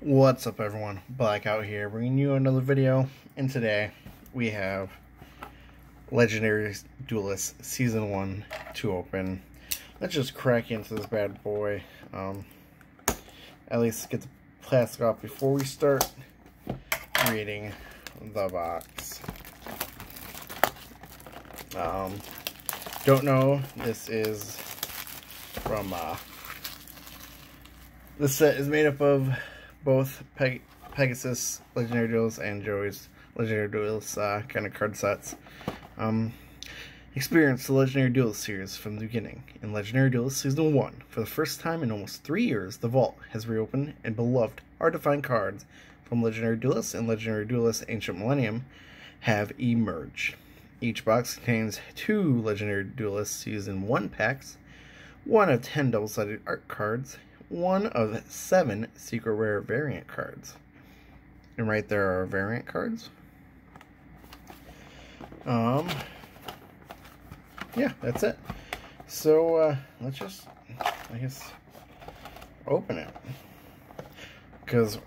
What's up everyone, Blackout here, bringing you another video, and today we have Legendary Duelist Season 1 to open. Let's just crack into this bad boy, um, at least get the plastic off before we start reading the box. Um, don't know, this is from, uh, this set is made up of both Peg Pegasus Legendary Duels and Joey's Legendary Duels uh, kind of card sets. Um, experience the Legendary Duels series from the beginning. In Legendary Duels Season 1, for the first time in almost three years, the Vault has reopened and beloved hard-to-find cards from Legendary Duelists and Legendary Duelists Ancient Millennium have emerged. Each box contains two Legendary Duelists Season 1 packs, one of 10 double-sided art cards, one of seven secret rare variant cards. And right there are variant cards. Um, yeah, that's it. So, uh, let's just, I guess, open it. Because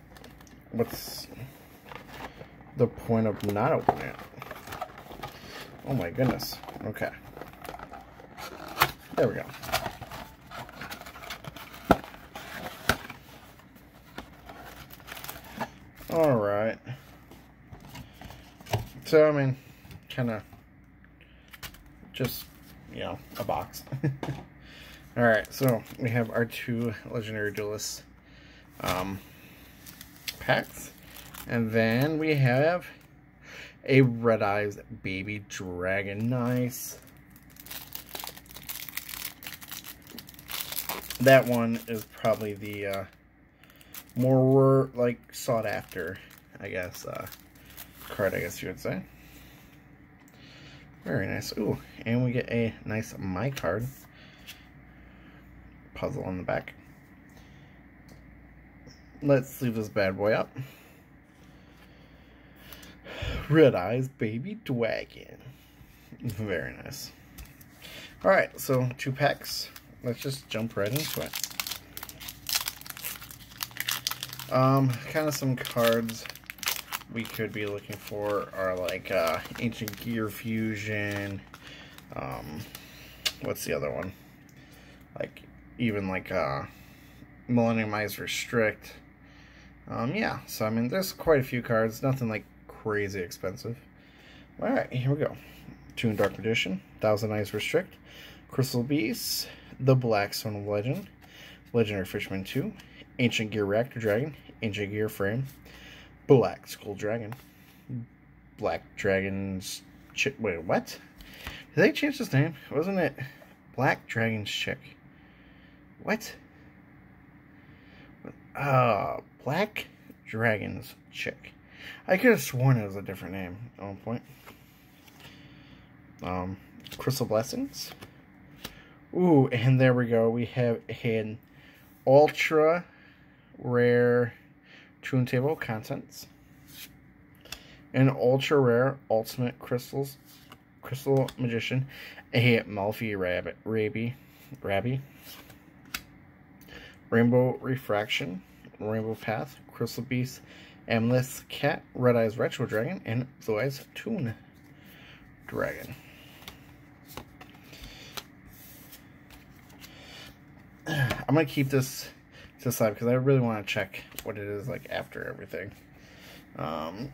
what's the point of not opening it? Oh my goodness. Okay. There we go. All right. So, I mean, kind of just, you know, a box. All right, so we have our two Legendary Duelists um, packs. And then we have a Red Eyes Baby Dragon. Nice. That one is probably the... Uh, more like sought after, I guess, uh, card, I guess you would say. Very nice. Ooh, and we get a nice My card puzzle on the back. Let's leave this bad boy up. Red Eyes Baby Dragon. Very nice. Alright, so two packs. Let's just jump right into it. Um, kind of some cards we could be looking for are like uh, Ancient Gear Fusion. Um, what's the other one? Like even like uh, Millennium Eyes Restrict. Um, yeah, so I mean, there's quite a few cards. Nothing like crazy expensive. All right, here we go. Toon Dark Magician, Thousand Eyes Restrict, Crystal Beast, The Black Stone of Legend, Legendary Fisherman 2, Ancient Gear Reactor Dragon, Ancient Gear Frame, Black Skull Dragon, Black Dragon's Chick. Wait, what? Did they change his name? Wasn't it Black Dragon's Chick? What? Uh, Black Dragon's Chick. I could have sworn it was a different name at one point. Um, Crystal Blessings. Ooh, and there we go. We have an ultra rare Toon Table contents. An ultra rare ultimate crystals crystal magician, a Malfi rabbit Raby Rabby. Rainbow Refraction, Rainbow Path, Crystal Beast, Amethyst Cat, Red Eyes Retro Dragon, and Blue Eyes Toon Dragon. I'm gonna keep this side because I really want to check what it is like after everything. Um,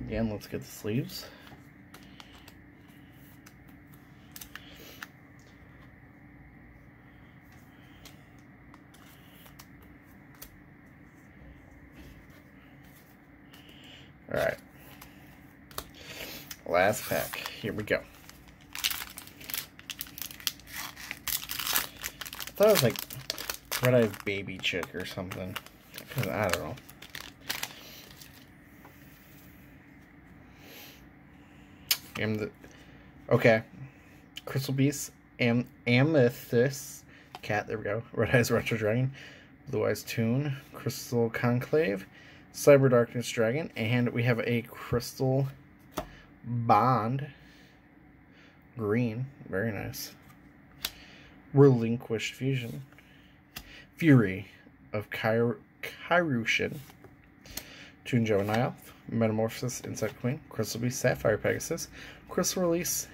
again, let's get the sleeves. All right. Last pack. Here we go. I thought it was like Red Eyes Baby Chick or something. Cause I don't know. Am the okay. Crystal Beast, Am Amethyst Cat, there we go. Red Eyes Retro Dragon, Blue Eyes Toon, Crystal Conclave, Cyber Darkness Dragon, and we have a Crystal Bond. Green. Very nice. Relinquished Fusion. Fury of Kyr Kairyu-Shin, Junjo Nioth, Metamorphosis Insect Queen, Crystal Beast Sapphire Pegasus, Crystal Release,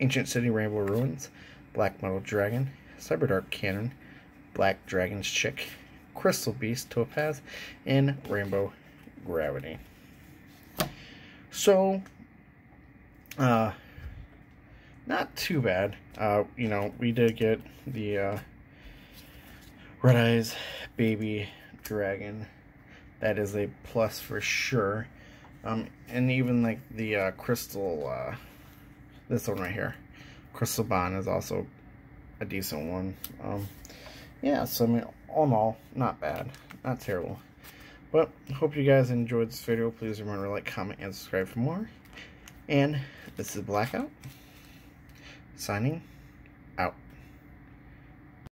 Ancient City Rainbow Ruins, Black Metal Dragon, Cyberdark Cannon, Black Dragon's Chick, Crystal Beast Topaz, and Rainbow Gravity. So, uh, not too bad. Uh, you know, we did get the uh, Red Eyes Baby Dragon. That is a plus for sure. Um, and even like the uh, Crystal, uh, this one right here, Crystal Bond is also a decent one. Um, yeah, so I mean, all in all, not bad. Not terrible. But, hope you guys enjoyed this video. Please remember to like, comment, and subscribe for more. And this is Blackout, signing out.